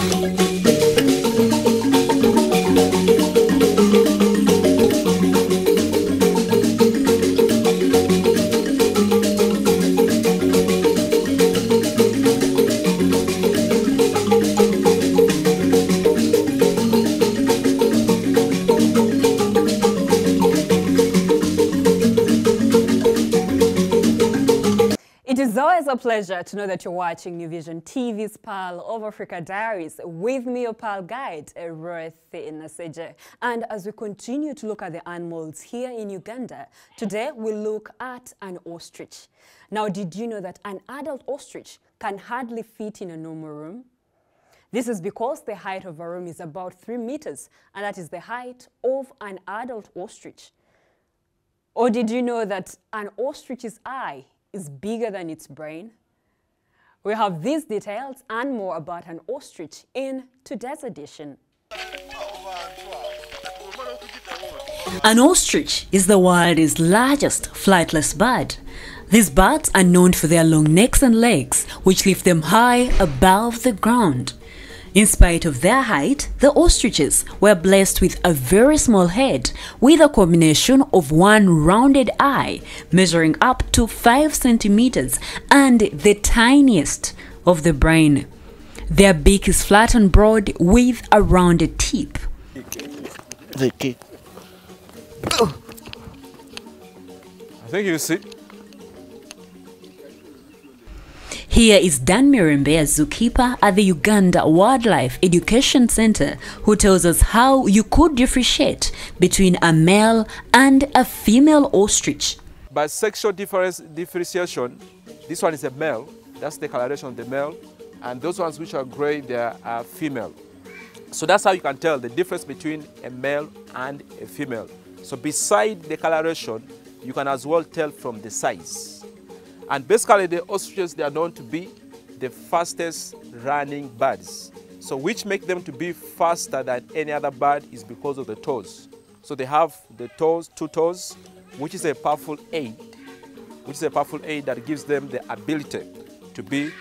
It is a pleasure to know that you're watching New Vision TV's Pearl of Africa Diaries with me, your pal guide, Ruth Nasejje. And as we continue to look at the animals here in Uganda, today we look at an ostrich. Now, did you know that an adult ostrich can hardly fit in a normal room? This is because the height of a room is about three meters, and that is the height of an adult ostrich. Or did you know that an ostrich's eye is bigger than its brain? We have these details and more about an ostrich in today's edition. An ostrich is the world's largest flightless bird. These birds are known for their long necks and legs, which lift them high above the ground. In spite of their height, the ostriches were blessed with a very small head with a combination of one rounded eye measuring up to 5 centimeters and the tiniest of the brain. Their beak is flat and broad with a rounded tip. Vicky. I think you see. Here is Dan Mirembe, a zookeeper at the Uganda Wildlife Education Center, who tells us how you could differentiate between a male and a female ostrich. By sexual difference, differentiation, this one is a male. That's the coloration of the male. And those ones which are gray, they are female. So that's how you can tell the difference between a male and a female. So beside the coloration, you can as well tell from the size. And basically the ostriches, they are known to be the fastest running birds. So which make them to be faster than any other bird is because of the toes. So they have the toes, two toes, which is a powerful aid, which is a powerful aid that gives them the ability to be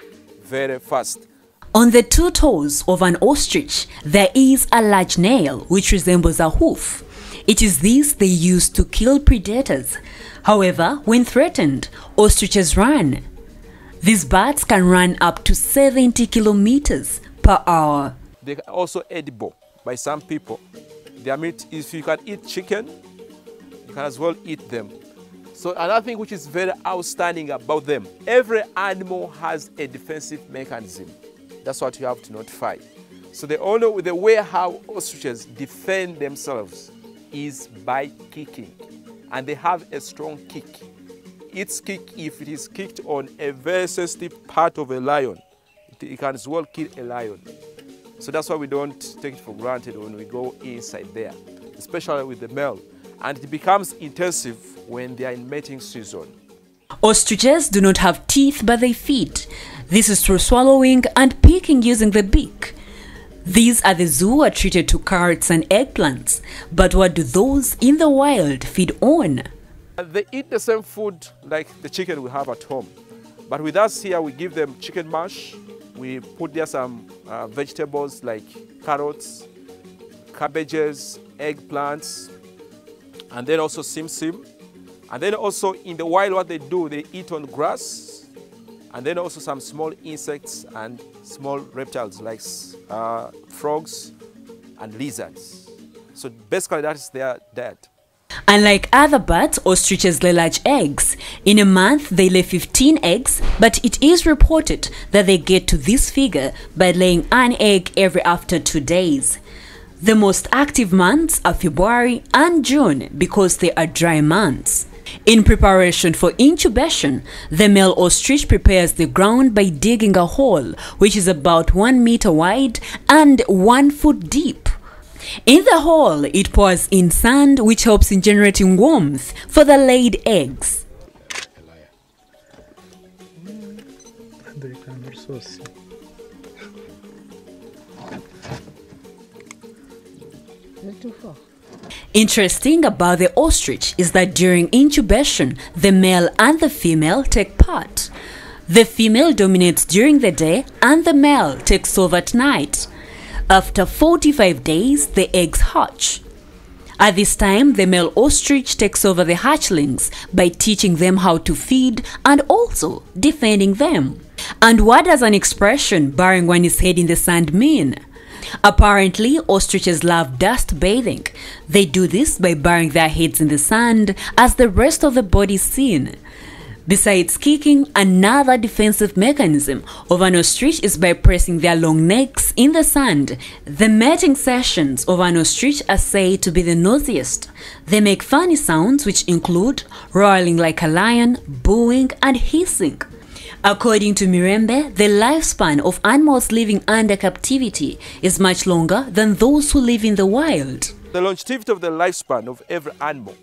very fast. On the two toes of an ostrich, there is a large nail which resembles a hoof. It is this they use to kill predators. However, when threatened, ostriches run. These birds can run up to 70 kilometers per hour. They are also edible by some people. Their meat, if you can eat chicken, you can as well eat them. So another thing which is very outstanding about them, every animal has a defensive mechanism. That's what you have to notify. So the only the way how ostriches defend themselves is by kicking and they have a strong kick. Its kick, if it is kicked on a very sensitive part of a lion, it, can as well kill a lion. So that's why we don't take it for granted when we go inside there, especially with the male. And it becomes intensive when they are in mating season. Ostriches do not have teeth but they feed. This is through swallowing and picking using the beak. These are the zoo are treated to carrots and eggplants. But what do those in the wild feed on? They eat the same food like the chicken we have at home. But with us here, we give them chicken mash. We put there some uh, vegetables like carrots, cabbages, eggplants, and then also sim sim. And then also in the wild, what they do, they eat on grass, and then also some small insects and small reptiles like uh, frogs and lizards. So basically, that is their diet. Unlike other birds, ostriches lay large eggs. In a month, they lay 15 eggs, but it is reported that they get to this figure by laying an egg every after two days. The most active months are February and June because they are dry months. In preparation for incubation, the male ostrich prepares the ground by digging a hole, which is about one meter wide and one foot deep. In the hole, it pours in sand, which helps in generating warmth for the laid eggs. Interesting about the ostrich is that during incubation, the male and the female take part. The female dominates during the day and the male takes over at night. After 45 days, the eggs hatch. At this time, the male ostrich takes over the hatchlings by teaching them how to feed and also defending them. And what does an expression burying one's head in the sand mean? Apparently, ostriches love dust bathing. They do this by burying their heads in the sand as the rest of the body is seen. Besides kicking, another defensive mechanism of an ostrich is by pressing their long necks in the sand. The mating sessions of an ostrich are said to be the noisiest. They make funny sounds which include roaring like a lion, booing, and hissing. According to Mirembe, the lifespan of animals living under captivity is much longer than those who live in the wild. The longevity of the lifespan of every animal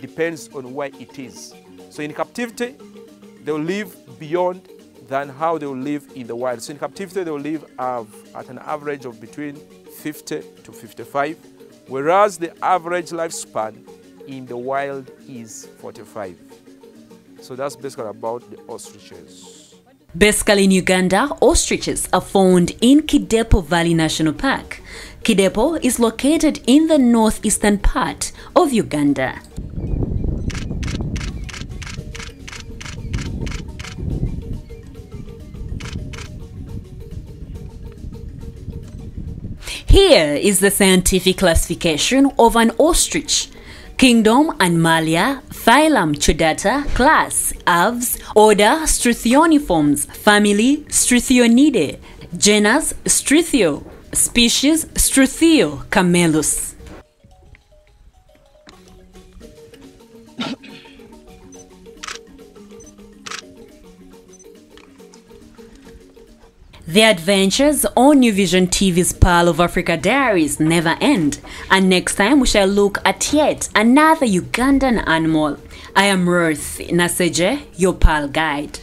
depends on where it is. So in captivity, they will live beyond than how they will live in the wild. So in captivity, they will live at an average of between 50 to 55, whereas the average lifespan in the wild is 45. So that's basically about the ostriches. Basically, in Uganda, ostriches are found in Kidepo Valley National Park. Kidepo is located in the northeastern part of Uganda. Here is the scientific classification of an ostrich. Kingdom Animalia, phylum Chordata, class Aves, order struthioniforms family Struthionidae, genus Struthio, species Struthio camelus. The adventures on New Vision TV's Pearl of Africa Diaries never end, and next time we shall look at yet another Ugandan animal. I am Ruth Nasejje, your Pearl guide.